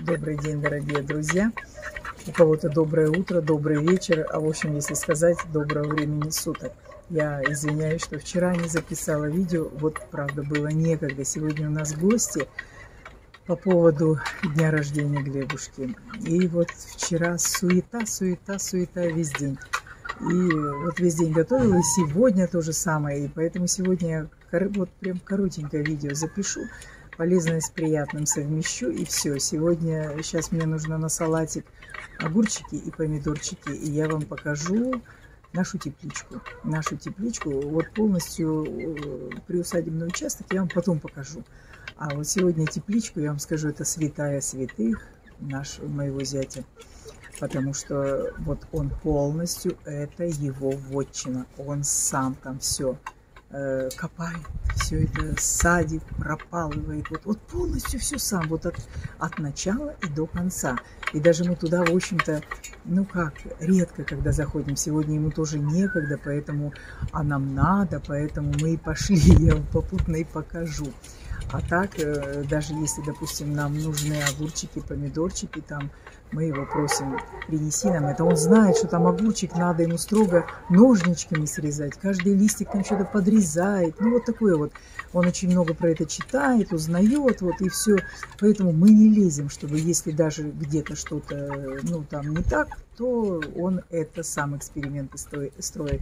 Добрый день, дорогие друзья. У кого-то доброе утро, добрый вечер, а в общем, если сказать, доброго времени суток. Я извиняюсь, что вчера не записала видео, вот, правда, было некогда. Сегодня у нас гости по поводу дня рождения Глебушки. И вот вчера суета, суета, суета весь день. И вот весь день готовила, и сегодня то же самое. И поэтому сегодня я вот прям коротенькое видео запишу полезное с приятным совмещу и все. Сегодня, сейчас мне нужно на салатик огурчики и помидорчики, и я вам покажу нашу тепличку. Нашу тепличку, вот полностью э, приусадебный участок я вам потом покажу. А вот сегодня тепличку, я вам скажу, это святая святых наш, моего зятя. Потому что вот он полностью, это его вотчина. Он сам там все э, копает, все это садит, пропалывает, вот, вот полностью все сам, вот от, от начала и до конца. И даже мы туда, в общем-то, ну как, редко, когда заходим. Сегодня ему тоже некогда, поэтому, а нам надо, поэтому мы и пошли, я вам попутно и покажу. А так, э, даже если, допустим, нам нужны огурчики, помидорчики, там, мы его просим, принеси нам это. Он знает, что там огурчик надо ему строго ножничками срезать. Каждый листик там что-то подрезает. Ну, вот такое вот. Он очень много про это читает, узнает, вот, и все. Поэтому мы не лезем, чтобы если даже где-то что-то, ну, там не так, то он это сам эксперименты строит.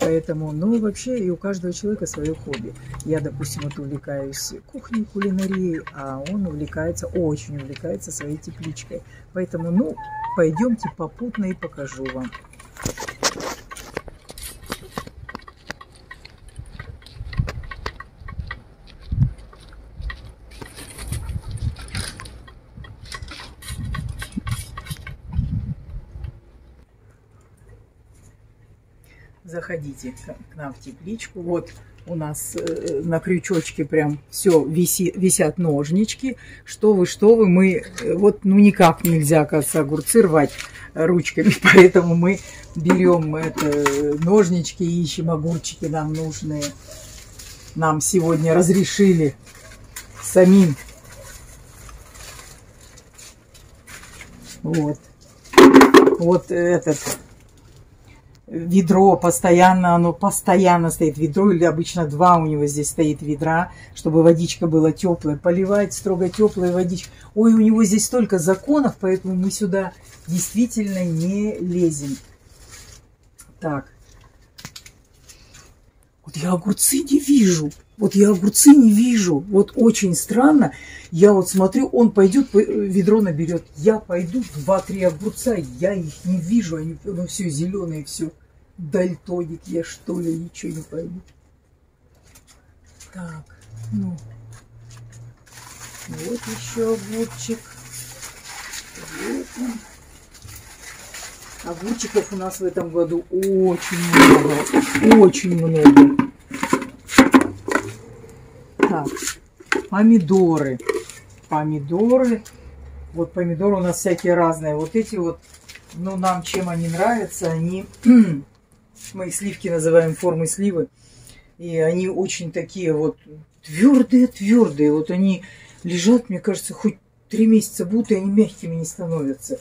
Поэтому, ну, вообще, и у каждого человека свое хобби. Я, допустим, вот увлекаюсь кухней, кулинарией, а он увлекается, очень увлекается своей тепличкой. Поэтому, ну, пойдемте попутно и покажу вам. Заходите к нам в тепличку. Вот у нас э, на крючочке прям все висят ножнички. Что вы, что вы, мы э, вот ну никак нельзя, кажется, огурцы рвать ручками, поэтому мы берем это, ножнички и ищем огурчики нам нужные. Нам сегодня разрешили самим. Вот. Вот этот ведро постоянно, оно постоянно стоит ведро, или обычно два у него здесь стоит ведра, чтобы водичка была теплая. Поливать строго теплая водичка. Ой, у него здесь столько законов, поэтому мы сюда действительно не лезем. Так. Вот я огурцы не вижу. Вот я огурцы не вижу. Вот очень странно. Я вот смотрю, он пойдет, ведро наберет. Я пойду, два-три огурца, я их не вижу. Они ну, все зеленые, все дальтоник я, что ли, ничего не пойму. Так, ну. Вот еще огурчик. Вот он. Огурчиков у нас в этом году очень много. Очень много. Так, помидоры. Помидоры. Вот помидоры у нас всякие разные. Вот эти вот, ну, нам чем они нравятся, они Мы их сливки называем формой сливы. И они очень такие вот твердые-твердые. Вот они лежат, мне кажется, хоть три месяца будут, и они мягкими не становятся.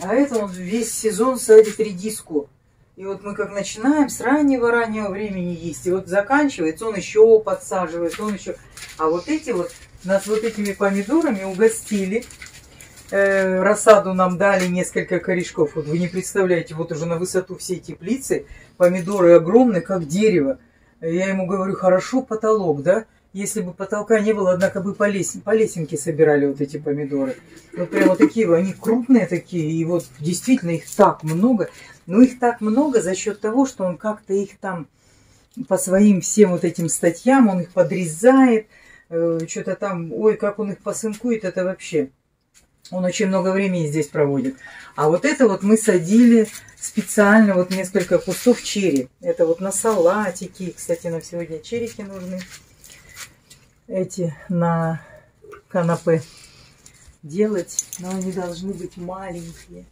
А это он весь сезон садит редиску. И вот мы как начинаем с раннего-раннего времени есть. И вот заканчивается, он еще подсаживает, он еще... А вот эти вот, нас вот этими помидорами угостили э, рассаду нам дали несколько корешков. Вот вы не представляете, вот уже на высоту всей теплицы помидоры огромные, как дерево. Я ему говорю, хорошо потолок, да? Если бы потолка не было, однако бы по, лесен, по лесенке собирали вот эти помидоры. Вот прямо такие, они крупные такие, и вот действительно их так много. Но их так много за счет того, что он как-то их там по своим всем вот этим статьям, он их подрезает, э, что-то там, ой, как он их посынкует, это вообще он очень много времени здесь проводит. А вот это вот мы садили специально, вот несколько кустов черри. Это вот на салатики. Кстати, нам сегодня черики нужны. Эти на канапе делать. Но они должны быть маленькие.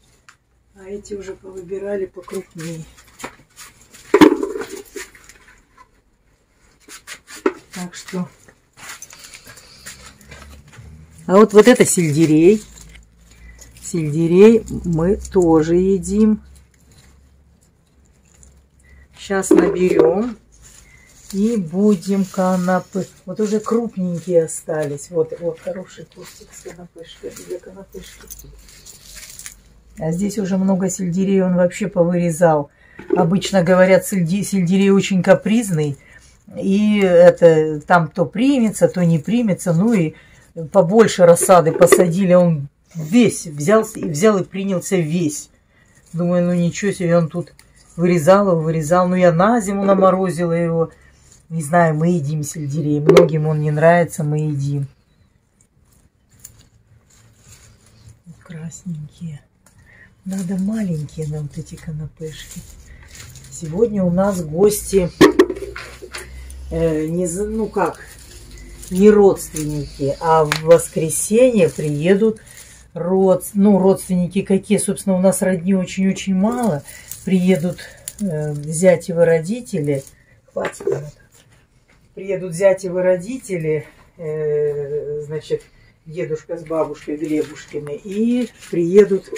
А эти уже повыбирали покрупнее. Так что... А вот, вот это сельдерей. Сельдерей мы тоже едим. Сейчас наберем и будем канапы. Вот уже крупненькие остались. Вот, вот хороший кустик с канапышкой для канапышки. А здесь уже много сельдерей он вообще повырезал. Обычно говорят, сельдерей очень капризный. И это там то примется, то не примется. Ну и побольше рассады посадили. Он весь взял, взял и принялся весь. Думаю, ну ничего себе, он тут вырезал его, вырезал. Ну я на зиму наморозила его. Не знаю, мы едим сельдерей. Многим он не нравится, мы едим. Красненькие. Надо маленькие на вот эти канапешки. Сегодня у нас гости, э, не, ну как, не родственники, а в воскресенье приедут род, ну, родственники какие, собственно, у нас родни очень-очень мало. Приедут э, зятевы родители. Хватит, приедут зятевы родители, э, значит, дедушка с бабушкой Глебушкины, и приедут,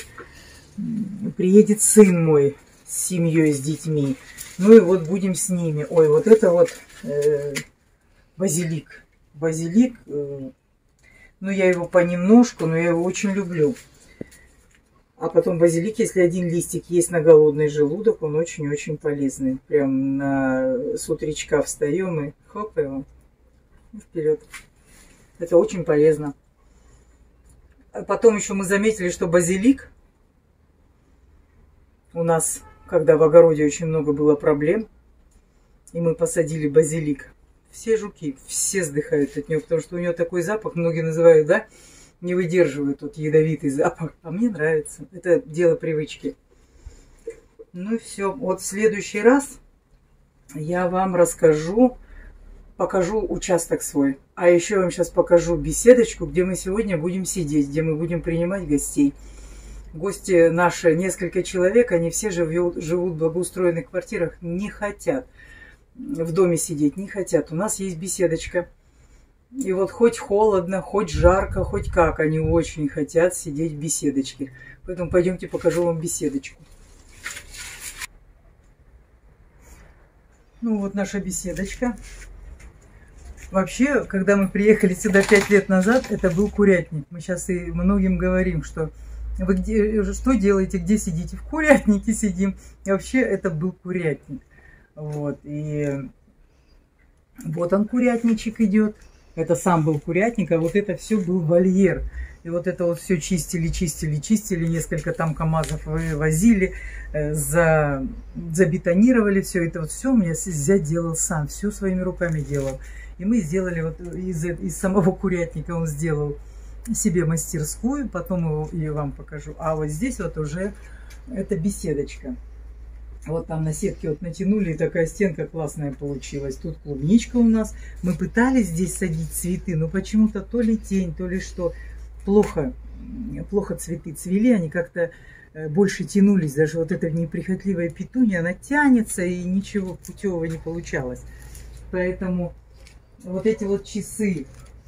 приедет сын мой с семьей, с детьми. Ну и вот будем с ними. Ой, вот это вот э, базилик. Базилик, э, ну я его понемножку, но я его очень люблю. А потом базилик, если один листик есть на голодный желудок, он очень-очень полезный. Прям на, с утречка встаем и хоп его вперед. Это очень полезно. А потом еще мы заметили, что базилик у нас, когда в огороде очень много было проблем, и мы посадили базилик, все жуки, все сдыхают от него, потому что у него такой запах, многие называют, да, не выдерживаю тот ядовитый запах. А мне нравится. Это дело привычки. Ну и все. Вот в следующий раз я вам расскажу, покажу участок свой. А еще я вам сейчас покажу беседочку, где мы сегодня будем сидеть, где мы будем принимать гостей. Гости наши, несколько человек, они все живут, живут в благоустроенных квартирах, не хотят в доме сидеть, не хотят. У нас есть беседочка и вот хоть холодно, хоть жарко, хоть как, они очень хотят сидеть в беседочке. Поэтому пойдемте покажу вам беседочку. Ну вот наша беседочка. Вообще, когда мы приехали сюда пять лет назад, это был курятник. Мы сейчас и многим говорим, что вы где, что делаете, где сидите? В курятнике сидим. И вообще, это был курятник. Вот, и вот он, курятничек идет. Это сам был курятник, а вот это все был вольер. И вот это вот все чистили, чистили, чистили, несколько там КАМАЗов возили, э, за, забетонировали все. Это вот все у меня зять делал сам, все своими руками делал. И мы сделали вот из, из самого курятника он сделал себе мастерскую, потом его и вам покажу. А вот здесь вот уже это беседочка. Вот там на сетке вот натянули, и такая стенка классная получилась. Тут клубничка у нас. Мы пытались здесь садить цветы, но почему-то то ли тень, то ли что. Плохо, плохо цветы цвели, они как-то э, больше тянулись. Даже вот эта неприхотливая петунья, она тянется, и ничего путевого не получалось. Поэтому вот эти вот часы,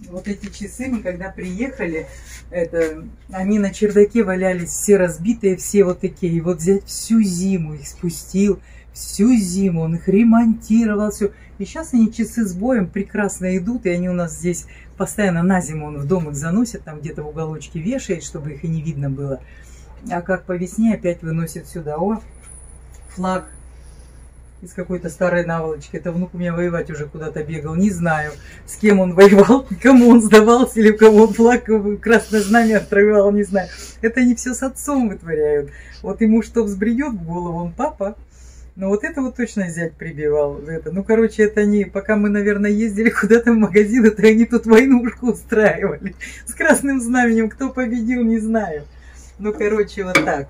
вот эти часы мы когда приехали, это, они на чердаке валялись все разбитые, все вот такие. И вот взять всю зиму их спустил, всю зиму он их ремонтировал, все. И сейчас они часы с боем прекрасно идут, и они у нас здесь постоянно на зиму он в дом их заносит, там где-то в уголочке вешает, чтобы их и не видно было. А как по весне опять выносит сюда. О, флаг из какой-то старой наволочки. Это внук у меня воевать уже куда-то бегал. Не знаю, с кем он воевал, кому он сдавался или кого он флаг красное знамя отрывал, не знаю. Это они все с отцом вытворяют. Вот ему что взбредет в голову, он папа. Но вот это вот точно зять прибивал. Это. Ну, короче, это они, пока мы, наверное, ездили куда-то в магазин, это они тут войнушку устраивали. С красным знаменем. Кто победил, не знаю. Ну, короче, вот так.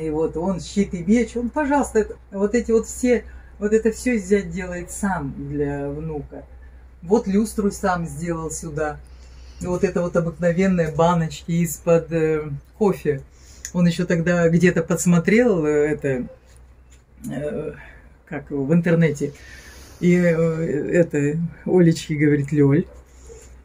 И вот он щит и меч, он, пожалуйста, вот эти вот все, вот это все зять делает сам для внука. Вот люстру сам сделал сюда. И вот это вот обыкновенные баночки из-под э, кофе. Он еще тогда где-то подсмотрел э, это, э, как в интернете. И э, это, Олечки говорит, Лёль,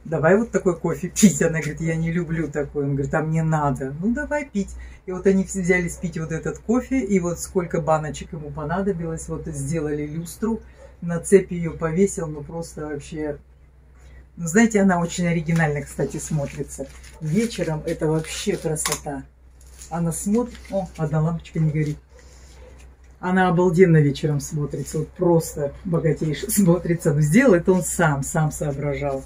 давай вот такой кофе пить. Она говорит, я не люблю такой. Он говорит, а мне надо. Ну, давай пить. И вот они взялись пить вот этот кофе, и вот сколько баночек ему понадобилось, вот сделали люстру, на цепи ее повесил, ну просто вообще... Ну, знаете, она очень оригинально, кстати, смотрится. Вечером это вообще красота. Она смотрит... О, одна лампочка не горит. Она обалденно вечером смотрится, вот просто богатейше смотрится. Но сделал это он сам, сам соображал.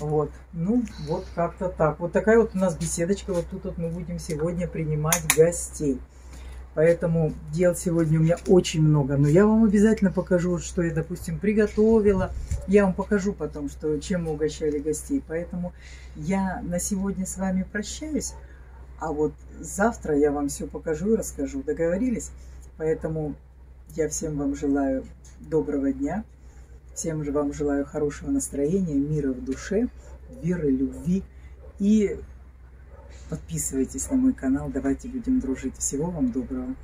Вот, ну, вот как-то так. Вот такая вот у нас беседочка. Вот тут вот мы будем сегодня принимать гостей. Поэтому дел сегодня у меня очень много. Но я вам обязательно покажу, что я, допустим, приготовила. Я вам покажу потом, что, чем мы угощали гостей. Поэтому я на сегодня с вами прощаюсь. А вот завтра я вам все покажу и расскажу. Договорились? Поэтому я всем вам желаю доброго дня. Всем же вам желаю хорошего настроения, мира в душе, веры, любви. И подписывайтесь на мой канал. Давайте будем дружить. Всего вам доброго.